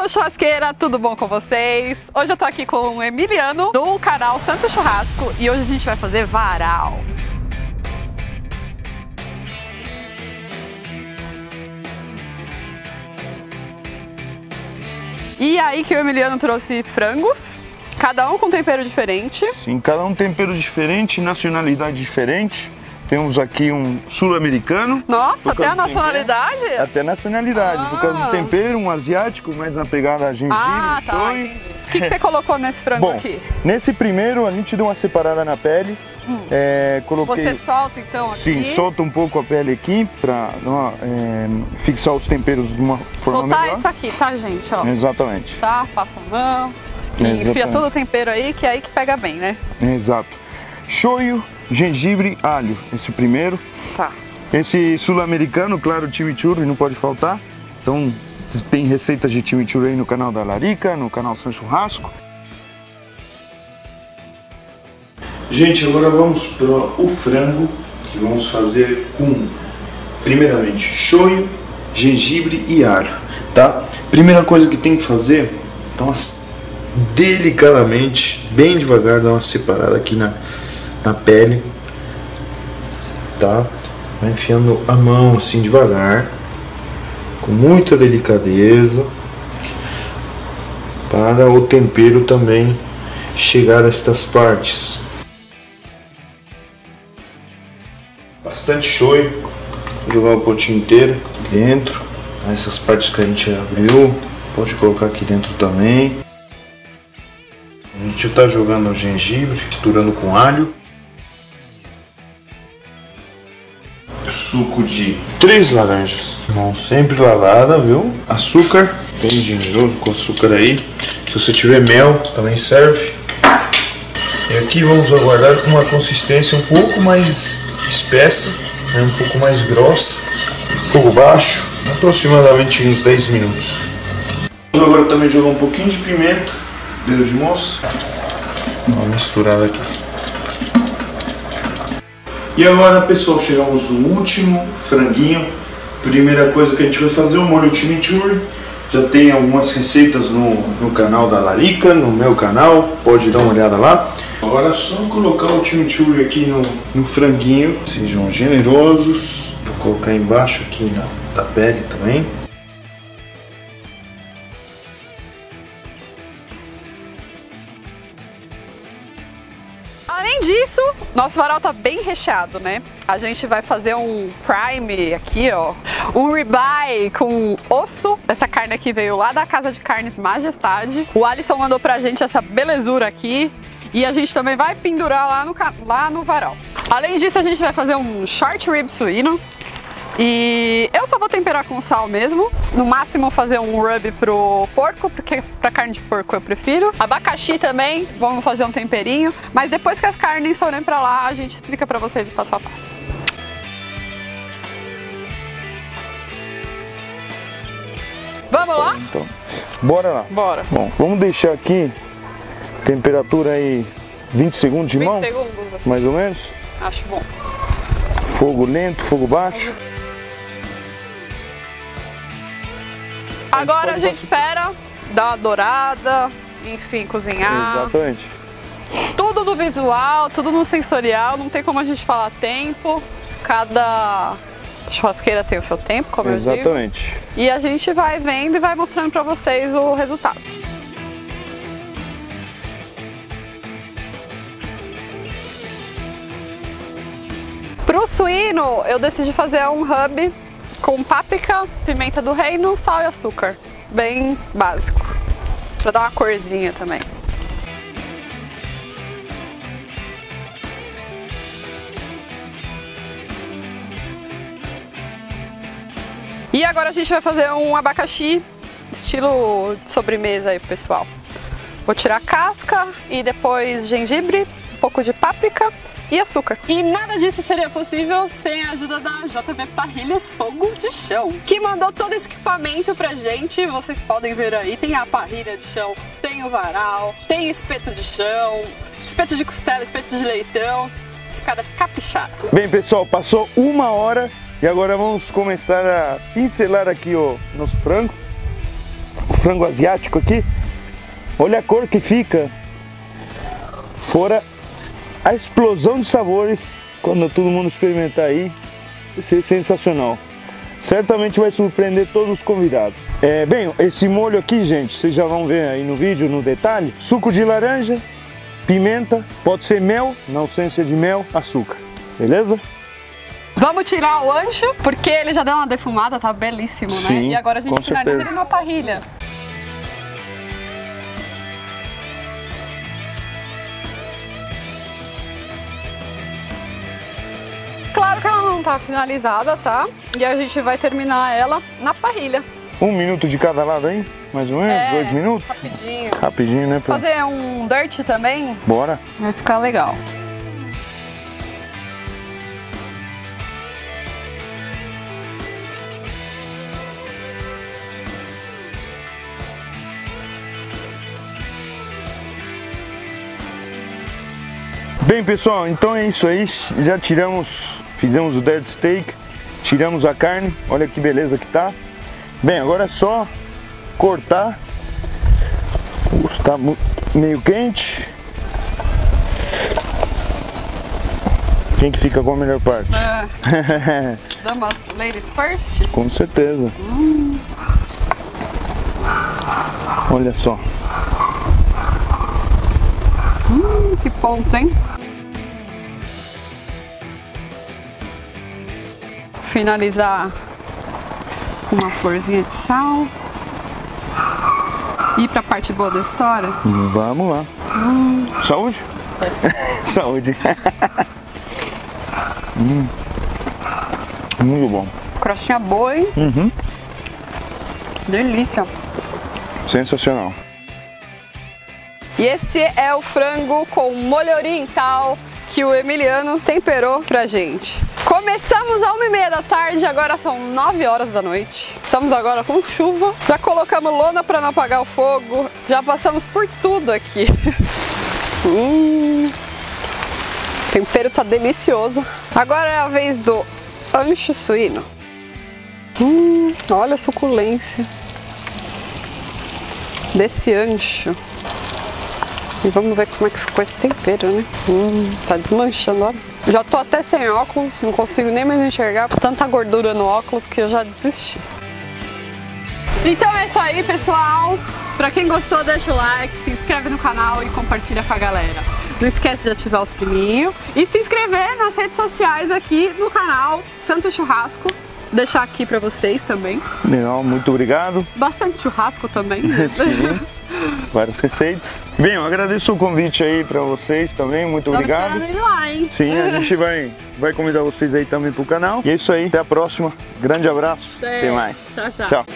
pessoal churrasqueira, tudo bom com vocês? Hoje eu tô aqui com o Emiliano do canal Santo Churrasco e hoje a gente vai fazer varal. E aí que o Emiliano trouxe frangos, cada um com tempero diferente. Sim, cada um tempero diferente, nacionalidade diferente. Temos aqui um sul-americano. Nossa, até a nacionalidade? tempero. Até nacionalidade, por causa Ah. do tempero, um asiático, mais na pegada gengibre, Ah, tá. O que, que você colocou nesse frango Bom, aqui? nesse primeiro a gente deu uma separada na pele. É, coloquei... Hum. Você solta então aqui? Sim, solta um pouco a pele aqui para fixar os temperos de uma forma Soltar melhor. isso aqui, tá, gente? Ó. Exatamente. Tá, passa a mão. E enfia todo o tempero aí, que é aí que pega bem, né? Exato. Shoyu, gengibre, alho. Esse primeiro. Tá. Esse sul-americano, claro, chimichurri, não pode faltar. Então, tem receitas de chimichurri aí no canal da Larica, no canal São Churrasco. Gente, agora vamos para o frango, que vamos fazer com, primeiramente, shoyu, gengibre e alho, tá? Primeira coisa que tem que fazer, dá uma, delicadamente, bem devagar, dar uma separada aqui na, na pele, tá? Vai enfiando a mão assim devagar, com muita delicadeza, para o tempero também chegar a estas partes. Bastante vou jogar o potinho inteiro dentro, essas partes que a gente abriu, pode colocar aqui dentro também. A gente está jogando gengibre, misturando com alho. Suco de três laranjas. Mão sempre lavada, viu? Açúcar, bem generoso com açúcar aí. Se você tiver mel, também serve. E aqui vamos aguardar com uma consistência um pouco mais espessa, né? um pouco mais grossa. Fogo baixo, aproximadamente uns 10 minutos. Vamos agora também jogar um pouquinho de pimenta, dedo de moça. Dá uma misturada aqui. E agora, pessoal, chegamos no último franguinho. Primeira coisa que a gente vai fazer é o molho chimichurri. Já tem algumas receitas no, no canal da Larica, no meu canal, pode dar uma olhada lá. Agora é só colocar o chimichurri aqui no, no franguinho. Sejam generosos. Vou colocar embaixo aqui na da pele também. Disso, nosso varal tá bem recheado, né? A gente vai fazer um prime aqui, ó. Um ribeye com osso. Essa carne aqui veio lá da Casa de Carnes Majestade. O Alisson mandou pra gente essa belezura aqui. E a gente também vai pendurar lá no, lá no varal. Além disso, a gente vai fazer um short rib suíno. E eu só vou temperar com sal mesmo. No máximo fazer um rub pro porco, porque pra carne de porco eu prefiro. Abacaxi também, vamos fazer um temperinho. Mas depois que as carnes forem pra lá, a gente explica pra vocês o passo a passo. Vamos lá? Então, bora lá. Bora. Bom, vamos deixar aqui temperatura aí 20 segundos de 20 mão, segundos, assim. mais ou menos. Acho bom. Fogo lento, fogo baixo. Agora a gente espera dar uma dourada, enfim, cozinhar. Exatamente. Tudo no visual, tudo no sensorial, não tem como a gente falar tempo. Cada churrasqueira tem o seu tempo, como eu digo. Exatamente. E a gente vai vendo e vai mostrando pra vocês o resultado. Pro suíno, eu decidi fazer um hub com páprica, pimenta do reino, sal e açúcar. Bem básico. Pra dar uma corzinha também. E agora a gente vai fazer um abacaxi estilo de sobremesa aí, pessoal. Vou tirar a casca e depois gengibre, pouco de páprica e açúcar. E nada disso seria possível sem a ajuda da JV Parrilhas Fogo de Chão, que mandou todo esse equipamento pra gente. Vocês podem ver aí, tem a parrilha de chão, tem o varal, tem espeto de chão, espeto de costela, espeto de leitão. Os caras capricharam. Bem, pessoal, passou uma hora e agora vamos começar a pincelar aqui o nosso frango. O frango asiático aqui. Olha a cor que fica. Fora a explosão de sabores quando todo mundo experimentar aí. Vai ser sensacional. Certamente vai surpreender todos os convidados. É, bem, esse molho aqui, gente, vocês já vão ver aí no vídeo, no detalhe. Suco de laranja, pimenta, pode ser mel, na ausência de mel, açúcar. Beleza? Vamos tirar o ancho, porque ele já deu uma defumada, tá belíssimo, né? Sim, E agora a gente finaliza certeza. ele na parrilha. Não tá finalizada, tá? E a gente vai terminar ela na parrilha. Um minuto de cada lado aí, mais ou menos, É, dois minutos. Rapidinho. Rapidinho, né? Pra... Fazer um dirt também Bora. vai ficar legal. Bem pessoal, então é isso aí, já tiramos, fizemos o dead steak, tiramos a carne, olha que beleza que tá. Bem, agora é só cortar, está meio quente. Quem que fica com a melhor parte? É, damas, ladies first. com certeza. Olha só, Que ponto, hein? Finalizar com uma florzinha de sal. Ir pra parte boa da história. vamos lá. Saúde? Saúde. Hum. Muito bom. Crostinha boa, hein? Delícia. Sensacional. E esse é o frango com molho oriental que o Emiliano temperou pra gente. Começamos às uma e meia da tarde, agora são 9 horas da noite. Estamos agora com chuva, já colocamos lona para não apagar o fogo, já passamos por tudo aqui. hum, o tempero tá delicioso. Agora é a vez do ancho suíno. Hum, olha a suculência desse ancho. E vamos ver como é que ficou esse tempero, né? Hum, tá desmanchando, olha. Já tô até sem óculos, não consigo nem mais enxergar. Tanta gordura no óculos que eu já desisti. Então é isso aí, pessoal. Pra quem gostou, deixa o like, se inscreve no canal e compartilha com a galera. Não esquece de ativar o sininho e se inscrever nas redes sociais aqui no canal Santo Churrasco. Deixar aqui pra vocês também. Legal, muito obrigado. Bastante churrasco também. né? Sim, várias receitas. Bem, eu agradeço o convite aí pra vocês também, muito obrigado. esperando ele lá, hein? Sim, a gente vai, vai convidar vocês aí também pro canal. E é isso aí, até a próxima. Grande abraço, até mais. Tchau, tchau. Tchau.